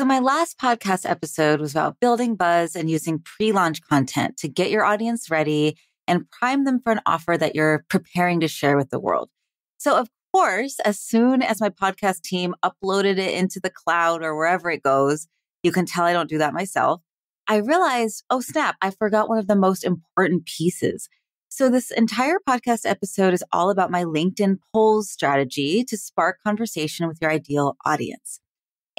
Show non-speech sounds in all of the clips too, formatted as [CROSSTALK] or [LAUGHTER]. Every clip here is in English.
So, my last podcast episode was about building buzz and using pre launch content to get your audience ready and prime them for an offer that you're preparing to share with the world. So, of course, as soon as my podcast team uploaded it into the cloud or wherever it goes, you can tell I don't do that myself. I realized, oh snap, I forgot one of the most important pieces. So, this entire podcast episode is all about my LinkedIn polls strategy to spark conversation with your ideal audience.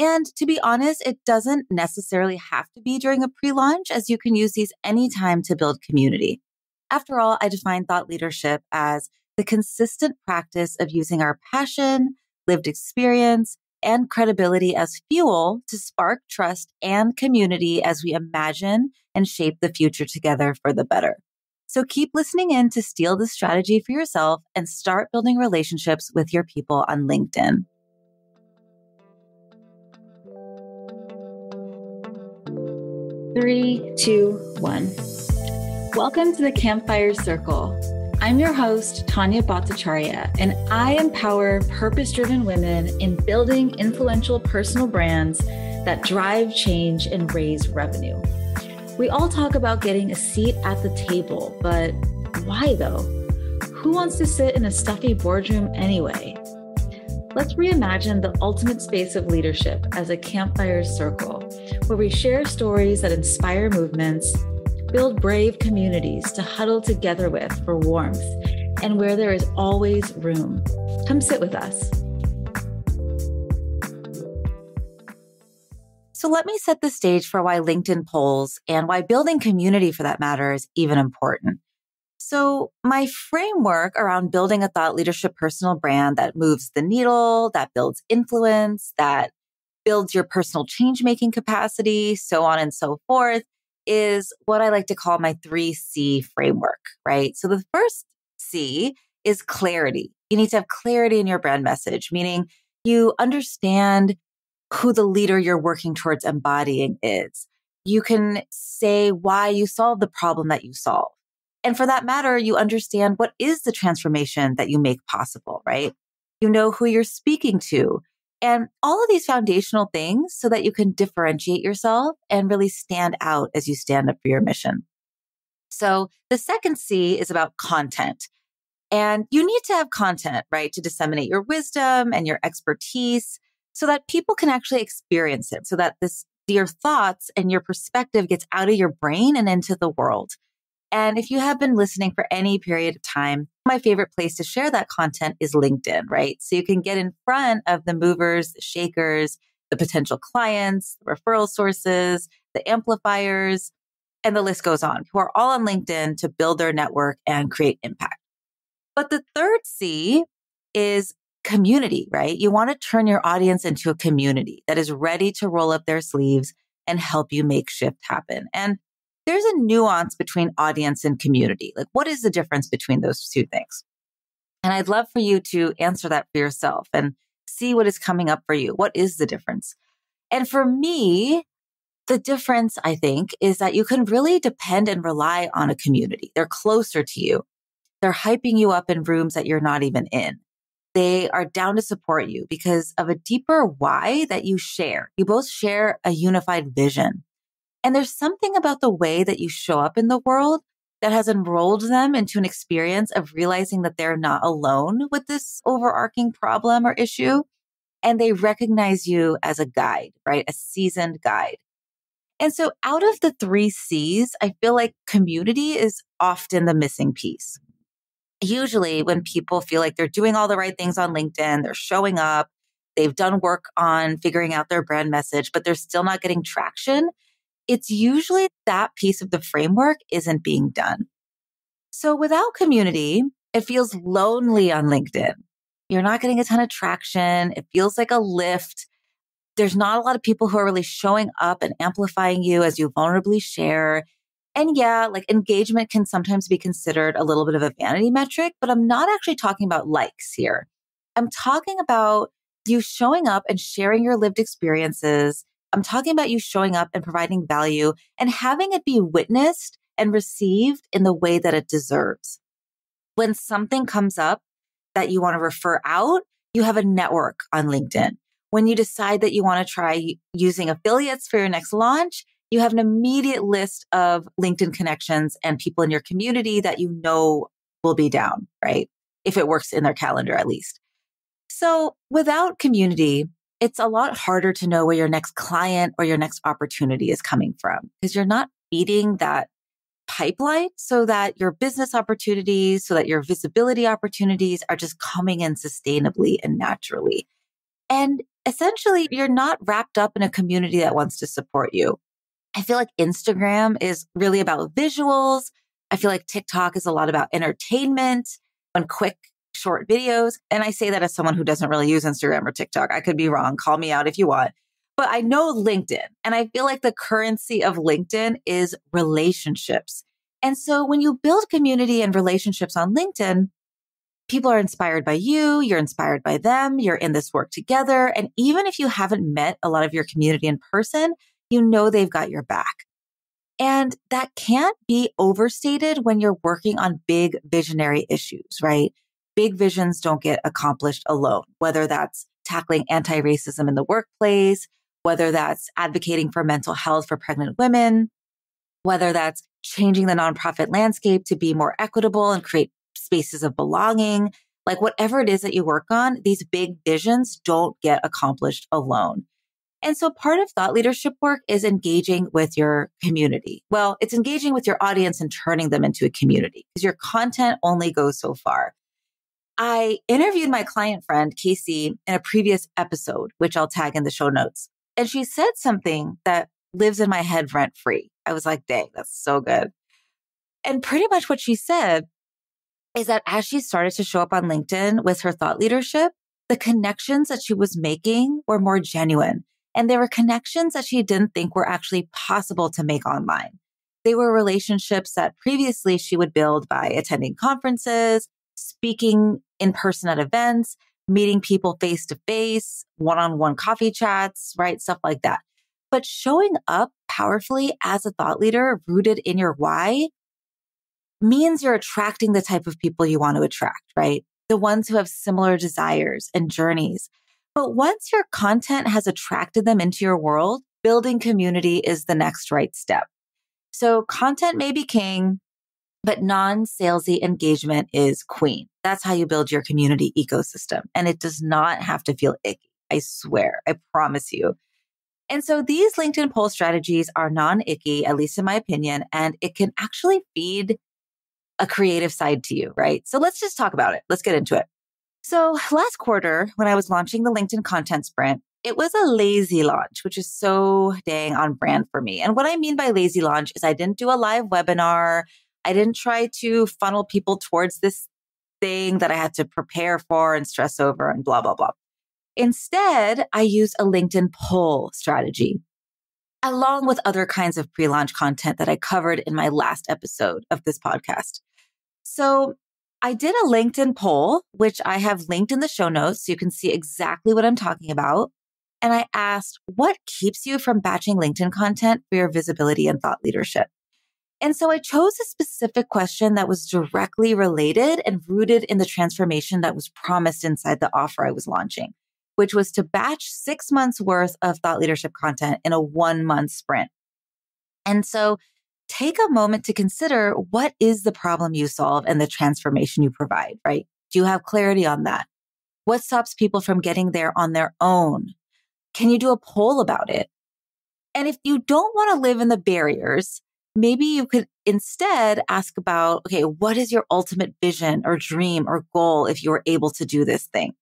And to be honest, it doesn't necessarily have to be during a pre launch, as you can use these anytime to build community. After all, I define thought leadership as the consistent practice of using our passion, lived experience, and credibility as fuel to spark trust and community as we imagine and shape the future together for the better. So keep listening in to steal this strategy for yourself and start building relationships with your people on LinkedIn. Three, two, one. Welcome to the Campfire Circle. I'm your host, Tania Bhattacharyya, and I empower purpose driven women in building influential personal brands that drive change and raise revenue. We all talk about getting a seat at the table, but why though? Who wants to sit in a stuffy boardroom anyway? Let's reimagine the ultimate space of leadership as a campfire circle where we share stories that inspire movements, build brave communities to huddle together with for warmth, and where there is always room. Come sit with us. So, let me set the stage for why LinkedIn polls and why building community for that matter is even important. So my framework around building a thought leadership personal brand that moves the needle, that builds influence, that builds your personal change making capacity, so on and so forth is what I like to call my 3C framework, right? So the first C is clarity. You need to have clarity in your brand message, meaning you understand who the leader you're working towards embodying is. You can say why you solve the problem that you solve. And for that matter, you understand what is the transformation that you make possible, right? You know who you're speaking to and all of these foundational things so that you can differentiate yourself and really stand out as you stand up for your mission. So the second C is about content. And you need to have content, right, to disseminate your wisdom and your expertise so that people can actually experience it, so that this your thoughts and your perspective gets out of your brain and into the world. And if you have been listening for any period of time, my favorite place to share that content is LinkedIn, right? So you can get in front of the movers, the shakers, the potential clients, the referral sources, the amplifiers, and the list goes on, who are all on LinkedIn to build their network and create impact. But the third C is community, right? You want to turn your audience into a community that is ready to roll up their sleeves and help you make shift happen. And there's a nuance between audience and community. Like, what is the difference between those two things? And I'd love for you to answer that for yourself and see what is coming up for you. What is the difference? And for me, the difference, I think, is that you can really depend and rely on a community. They're closer to you. They're hyping you up in rooms that you're not even in. They are down to support you because of a deeper why that you share. You both share a unified vision. And there's something about the way that you show up in the world that has enrolled them into an experience of realizing that they're not alone with this overarching problem or issue. And they recognize you as a guide, right? A seasoned guide. And so out of the three C's, I feel like community is often the missing piece. Usually when people feel like they're doing all the right things on LinkedIn, they're showing up, they've done work on figuring out their brand message, but they're still not getting traction it's usually that piece of the framework isn't being done. So without community, it feels lonely on LinkedIn. You're not getting a ton of traction. It feels like a lift. There's not a lot of people who are really showing up and amplifying you as you vulnerably share. And yeah, like engagement can sometimes be considered a little bit of a vanity metric, but I'm not actually talking about likes here. I'm talking about you showing up and sharing your lived experiences I'm talking about you showing up and providing value and having it be witnessed and received in the way that it deserves. When something comes up that you want to refer out, you have a network on LinkedIn when you decide that you want to try using affiliates for your next launch, you have an immediate list of LinkedIn connections and people in your community that you know will be down, right? If it works in their calendar, at least. So without community, it's a lot harder to know where your next client or your next opportunity is coming from because you're not feeding that pipeline so that your business opportunities, so that your visibility opportunities are just coming in sustainably and naturally. And essentially, you're not wrapped up in a community that wants to support you. I feel like Instagram is really about visuals. I feel like TikTok is a lot about entertainment and quick short videos. And I say that as someone who doesn't really use Instagram or TikTok. I could be wrong. Call me out if you want. But I know LinkedIn and I feel like the currency of LinkedIn is relationships. And so when you build community and relationships on LinkedIn, people are inspired by you, you're inspired by them, you're in this work together. And even if you haven't met a lot of your community in person, you know they've got your back. And that can't be overstated when you're working on big visionary issues, right? Big visions don't get accomplished alone, whether that's tackling anti racism in the workplace, whether that's advocating for mental health for pregnant women, whether that's changing the nonprofit landscape to be more equitable and create spaces of belonging. Like whatever it is that you work on, these big visions don't get accomplished alone. And so part of thought leadership work is engaging with your community. Well, it's engaging with your audience and turning them into a community because your content only goes so far. I interviewed my client friend, Casey, in a previous episode, which I'll tag in the show notes. And she said something that lives in my head rent free. I was like, dang, that's so good. And pretty much what she said is that as she started to show up on LinkedIn with her thought leadership, the connections that she was making were more genuine. And there were connections that she didn't think were actually possible to make online. They were relationships that previously she would build by attending conferences, speaking in person at events, meeting people face to face, one on one coffee chats, right? Stuff like that. But showing up powerfully as a thought leader rooted in your why means you're attracting the type of people you want to attract, right? The ones who have similar desires and journeys but once your content has attracted them into your world, building community is the next right step. So content may be king, but non salesy engagement is queen. That's how you build your community ecosystem. And it does not have to feel icky. I swear, I promise you. And so these LinkedIn poll strategies are non icky, at least in my opinion, and it can actually feed a creative side to you, right? So let's just talk about it. Let's get into it. So last quarter, when I was launching the LinkedIn content sprint, it was a lazy launch, which is so dang on brand for me. And what I mean by lazy launch is I didn't do a live webinar. I didn't try to funnel people towards this thing that I had to prepare for and stress over and blah, blah, blah. Instead, I used a LinkedIn poll strategy along with other kinds of pre launch content that I covered in my last episode of this podcast. So I did a LinkedIn poll, which I have linked in the show notes so you can see exactly what I'm talking about. And I asked, what keeps you from batching LinkedIn content for your visibility and thought leadership? And so I chose a specific question that was directly related and rooted in the transformation that was promised inside the offer I was launching, which was to batch six months worth of thought leadership content in a one month sprint. And so take a moment to consider what is the problem you solve and the transformation you provide, right? Do you have clarity on that? What stops people from getting there on their own? Can you do a poll about it? And if you don't want to live in the barriers, maybe you could instead ask about, okay, what is your ultimate vision or dream or goal if you're able to do this thing?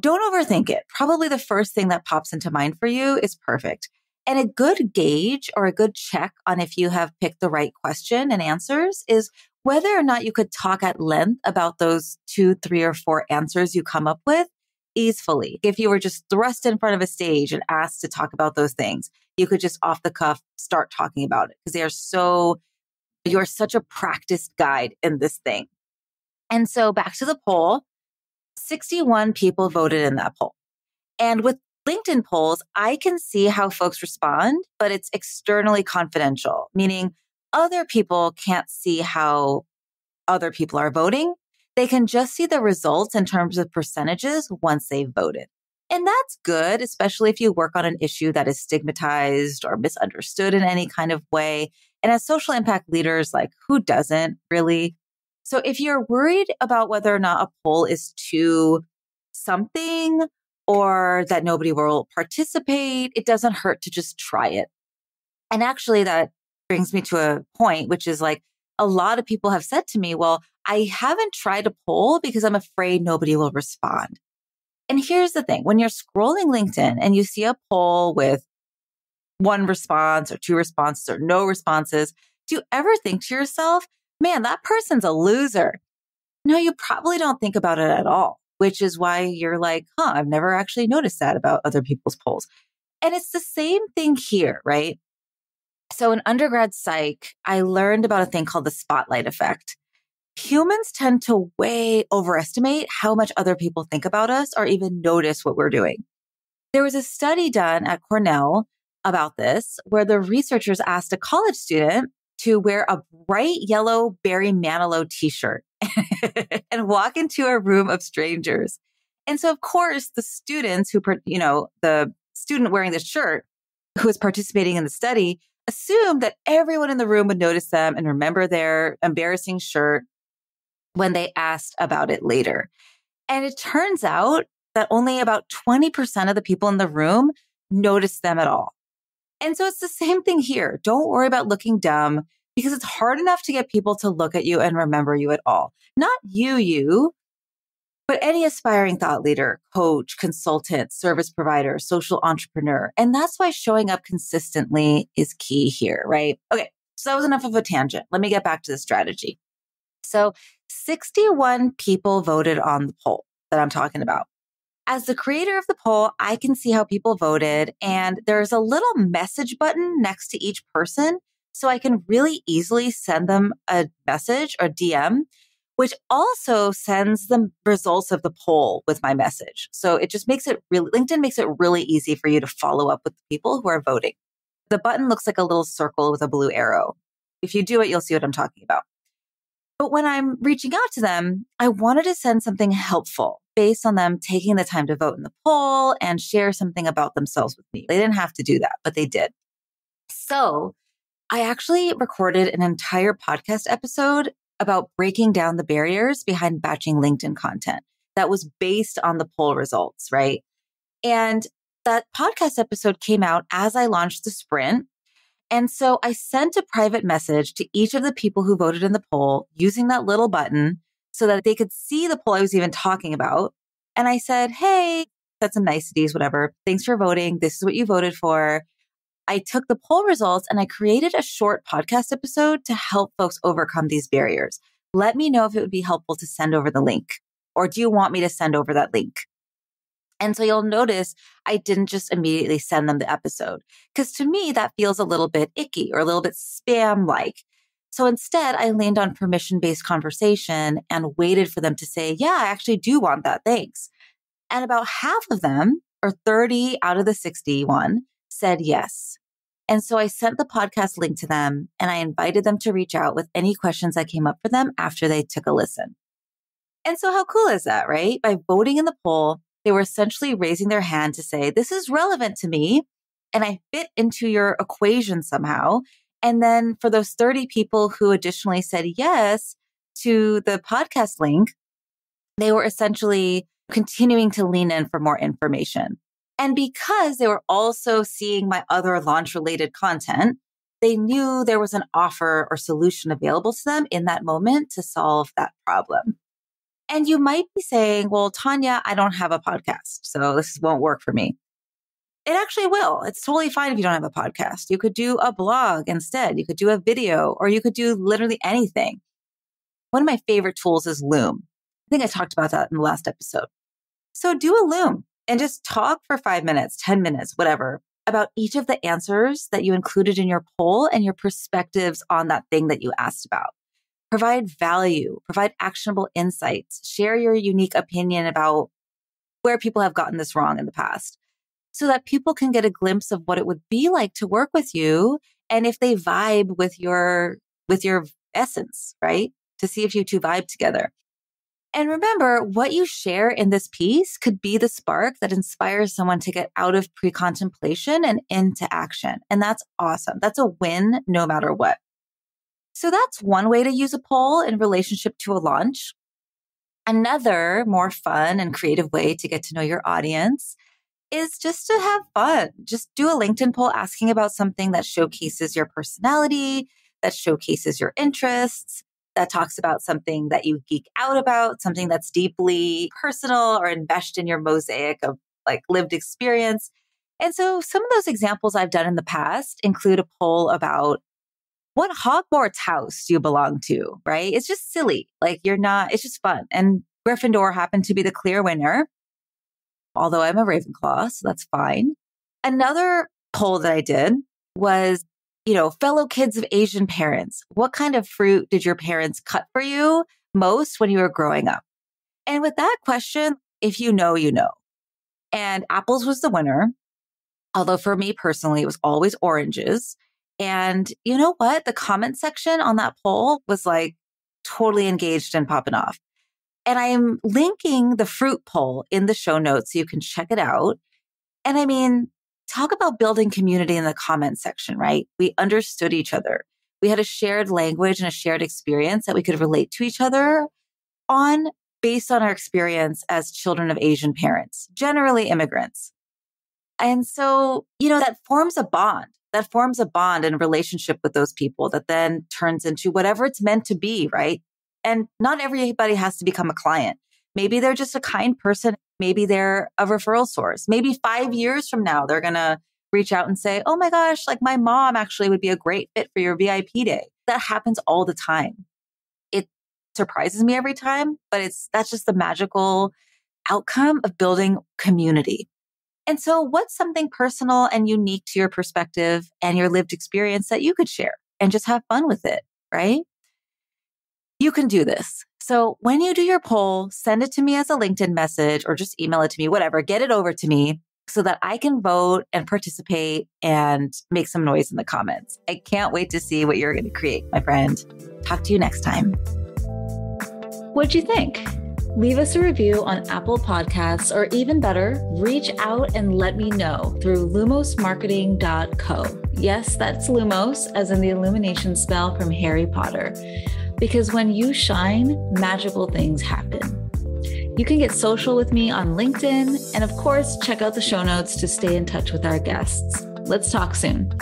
Don't overthink it. Probably the first thing that pops into mind for you is perfect. And a good gauge or a good check on if you have picked the right question and answers is whether or not you could talk at length about those two, three, or four answers you come up with easily. If you were just thrust in front of a stage and asked to talk about those things, you could just off the cuff start talking about it because they are so, you're such a practiced guide in this thing. And so back to the poll, 61 people voted in that poll. And with LinkedIn polls, I can see how folks respond, but it's externally confidential, meaning other people can't see how other people are voting. They can just see the results in terms of percentages once they've voted. And that's good, especially if you work on an issue that is stigmatized or misunderstood in any kind of way. And as social impact leaders, like who doesn't really? So if you're worried about whether or not a poll is too something or that nobody will participate, it doesn't hurt to just try it. And actually, that brings me to a point, which is like a lot of people have said to me, well, I haven't tried a poll because I'm afraid nobody will respond. And here's the thing when you're scrolling LinkedIn and you see a poll with one response or two responses or no responses, do you ever think to yourself, man, that person's a loser? No, you probably don't think about it at all, which is why you're like, huh, I've never actually noticed that about other people's polls. And it's the same thing here, right? So in undergrad psych, I learned about a thing called the spotlight effect humans tend to way overestimate how much other people think about us or even notice what we're doing. There was a study done at Cornell about this where the researchers asked a college student to wear a bright yellow Barry Manilow t-shirt [LAUGHS] and walk into a room of strangers. And so, of course, the students who, you know, the student wearing the shirt who was participating in the study assumed that everyone in the room would notice them and remember their embarrassing shirt when they asked about it later. And it turns out that only about 20% of the people in the room noticed them at all. And so it's the same thing here. Don't worry about looking dumb because it's hard enough to get people to look at you and remember you at all. Not you, you, but any aspiring thought leader, coach, consultant, service provider, social entrepreneur. And that's why showing up consistently is key here, right? Okay. So that was enough of a tangent. Let me get back to the strategy. So 61 people voted on the poll that I'm talking about. As the creator of the poll, I can see how people voted and there's a little message button next to each person. So I can really easily send them a message or DM, which also sends the results of the poll with my message. So it just makes it really, LinkedIn makes it really easy for you to follow up with people who are voting. The button looks like a little circle with a blue arrow. If you do it, you'll see what I'm talking about. But when I'm reaching out to them, I wanted to send something helpful based on them taking the time to vote in the poll and share something about themselves with me. They didn't have to do that, but they did. So I actually recorded an entire podcast episode about breaking down the barriers behind batching LinkedIn content that was based on the poll results, right? And that podcast episode came out as I launched the sprint and so I sent a private message to each of the people who voted in the poll using that little button so that they could see the poll I was even talking about. And I said, Hey, that's some niceties, whatever. Thanks for voting. This is what you voted for. I took the poll results and I created a short podcast episode to help folks overcome these barriers. Let me know if it would be helpful to send over the link. Or do you want me to send over that link? And so you'll notice I didn't just immediately send them the episode because to me, that feels a little bit icky or a little bit spam like. So instead, I leaned on permission based conversation and waited for them to say, yeah, I actually do want that. Thanks. And about half of them, or 30 out of the 61, said yes. And so I sent the podcast link to them and I invited them to reach out with any questions that came up for them after they took a listen. And so how cool is that, right? By voting in the poll, they were essentially raising their hand to say, this is relevant to me and I fit into your equation somehow. And then for those 30 people who additionally said yes to the podcast link, they were essentially continuing to lean in for more information. And because they were also seeing my other launch related content, they knew there was an offer or solution available to them in that moment to solve that problem. And you might be saying, well, Tania, I don't have a podcast, so this won't work for me. It actually will. It's totally fine if you don't have a podcast. You could do a blog instead. You could do a video or you could do literally anything. One of my favorite tools is Loom. I think I talked about that in the last episode. So do a Loom and just talk for five minutes, 10 minutes, whatever, about each of the answers that you included in your poll and your perspectives on that thing that you asked about provide value, provide actionable insights, share your unique opinion about where people have gotten this wrong in the past so that people can get a glimpse of what it would be like to work with you and if they vibe with your with your essence, right? To see if you two vibe together. And remember, what you share in this piece could be the spark that inspires someone to get out of pre contemplation and into action. And that's awesome. That's a win no matter what. So that's one way to use a poll in relationship to a launch. Another more fun and creative way to get to know your audience is just to have fun. Just do a LinkedIn poll asking about something that showcases your personality, that showcases your interests, that talks about something that you geek out about, something that's deeply personal or enmeshed in your mosaic of like lived experience. And so some of those examples I've done in the past include a poll about what Hogwarts house do you belong to, right? It's just silly. Like you're not, it's just fun. And Gryffindor happened to be the clear winner, although I'm a Ravenclaw, so that's fine. Another poll that I did was you know, fellow kids of Asian parents, what kind of fruit did your parents cut for you most when you were growing up? And with that question, if you know, you know. And apples was the winner. Although for me personally, it was always oranges. And you know what? The comment section on that poll was like totally engaged and popping off. And I am linking the fruit poll in the show notes so you can check it out. And I mean, talk about building community in the comment section, right? We understood each other. We had a shared language and a shared experience that we could relate to each other on based on our experience as children of Asian parents, generally immigrants. And so, you know, that forms a bond. That forms a bond and relationship with those people that then turns into whatever it's meant to be, right? And not everybody has to become a client. Maybe they're just a kind person. Maybe they're a referral source. Maybe five years from now, they're going to reach out and say, Oh my gosh, like my mom actually would be a great fit for your VIP day. That happens all the time. It surprises me every time, but it's that's just the magical outcome of building community. And so, what's something personal and unique to your perspective and your lived experience that you could share and just have fun with it, right? You can do this. So when you do your poll, send it to me as a LinkedIn message or just email it to me, whatever, get it over to me so that I can vote and participate and make some noise in the comments. I can't wait to see what you're going to create, my friend. Talk to you next time. What'd you think? Leave us a review on Apple Podcasts, or even better, reach out and let me know through lumosmarketing.co. Yes, that's Lumos, as in the illumination spell from Harry Potter because when you shine, magical things happen. You can get social with me on LinkedIn, and of course, check out the show notes to stay in touch with our guests. Let's talk soon.